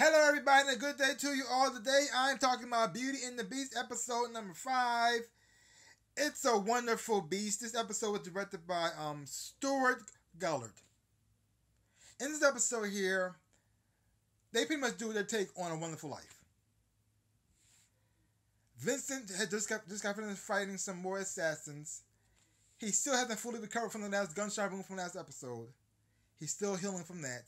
Hello, everybody, and a good day to you all. Today, I'm talking about Beauty and the Beast, episode number five. It's a wonderful beast. This episode was directed by um Stuart Gillard. In this episode here, they pretty much do their take on a wonderful life. Vincent had just got just got finished fighting some more assassins. He still hasn't fully recovered from the last gunshot wound from the last episode. He's still healing from that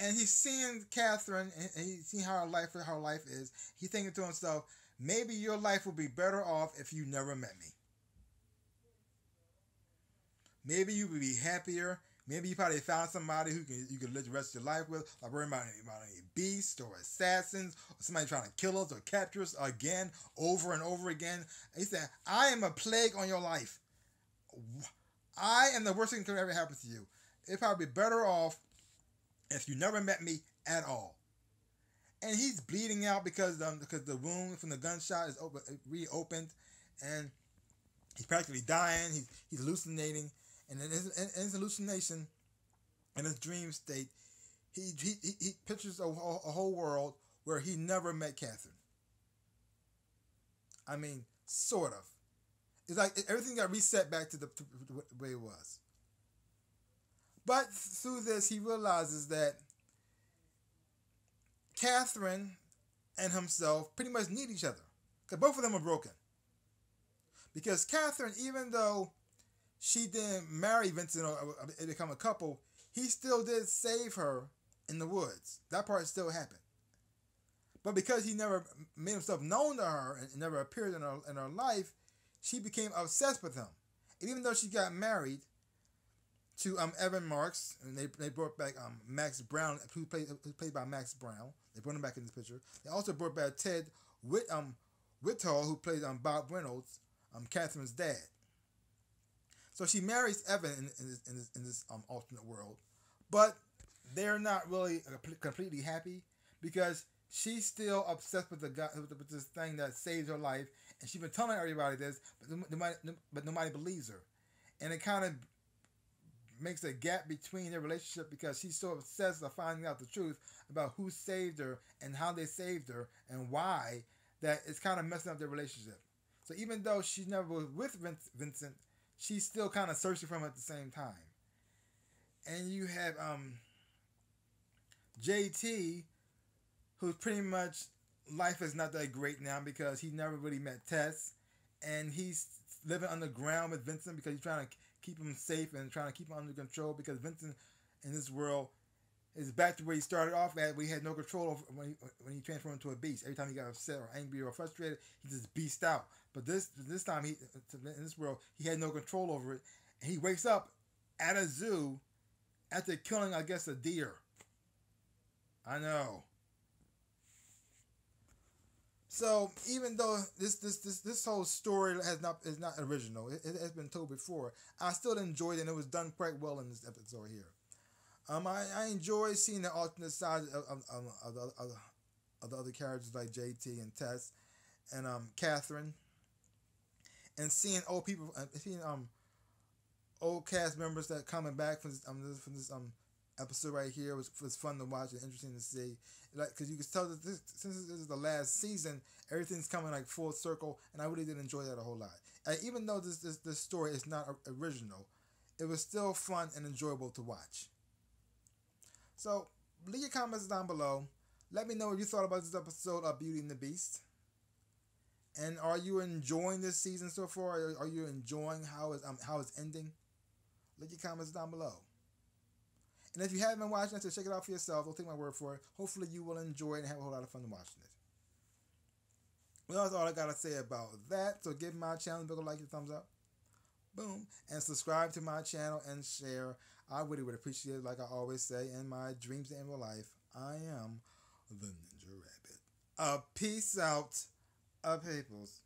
and he's seeing Catherine and he's seeing how her life how her life is. He's thinking to himself, maybe your life would be better off if you never met me. Maybe you would be happier. Maybe you probably found somebody who can you can live the rest of your life with, like worrying about any, about any beasts or assassins or somebody trying to kill us or capture us again over and over again. he said, I am a plague on your life. I am the worst thing that could ever happen to you. It'd probably be better off if you never met me at all. And he's bleeding out because um, because the wound from the gunshot is open, reopened, and he's practically dying. He's he's hallucinating, and in his, in his hallucination, in his dream state, he he, he pictures a, a whole world where he never met Catherine. I mean, sort of. It's like everything got reset back to the, to the way it was. But through this, he realizes that Catherine and himself pretty much need each other. Because both of them are broken. Because Catherine, even though she didn't marry Vincent or become a couple, he still did save her in the woods. That part still happened. But because he never made himself known to her and never appeared in her, in her life, she became obsessed with him. And even though she got married, to um, Evan Marks, and they, they brought back um, Max Brown, who played who played by Max Brown. They brought him back in this picture. They also brought back Ted Whit um Whittall, who played um Bob Reynolds, um Catherine's dad. So she marries Evan in, in this, in this, in this um alternate world, but they're not really completely happy because she's still obsessed with the guy with this thing that saves her life, and she's been telling everybody this, but nobody, but nobody believes her, and it kind of makes a gap between their relationship because she's so obsessed with finding out the truth about who saved her and how they saved her and why that it's kind of messing up their relationship. So even though she never was with Vincent, she's still kind of searching for him at the same time. And you have um, JT, who's pretty much life is not that great now because he never really met Tess, and he's living underground with Vincent because he's trying to keep him safe and trying to keep him under control because Vincent in this world is back to where he started off at. We had no control over when he, when he transformed into a beast. Every time he got upset or angry or frustrated, he just beast out. But this this time he in this world he had no control over it. And he wakes up at a zoo after killing, I guess, a deer. I know. So even though this this this this whole story has not is not original, it, it has been told before. I still enjoyed it, and it was done quite well in this episode here. Um, I, I enjoy seeing the alternate side of, of, of, the, of the other characters like JT and Tess and um Catherine, and seeing old people, uh, seeing um old cast members that coming back from this um this, from this um episode right here was was fun to watch and interesting to see. Like, cause you can tell that this, since this is the last season, everything's coming like full circle, and I really did enjoy that a whole lot. And even though this this, this story is not original, it was still fun and enjoyable to watch. So leave your comments down below. Let me know what you thought about this episode of Beauty and the Beast. And are you enjoying this season so far? Are you enjoying how it's um, how it's ending? Leave your comments down below. And if you haven't been watching it, so check it out for yourself. Don't take my word for it. Hopefully you will enjoy it and have a whole lot of fun watching it. Well, that's all I gotta say about that. So give my channel a big like and thumbs up. Boom. And subscribe to my channel and share. I really would appreciate it. Like I always say, in my dreams and real life, I am the Ninja Rabbit. A peace out, uh, peoples.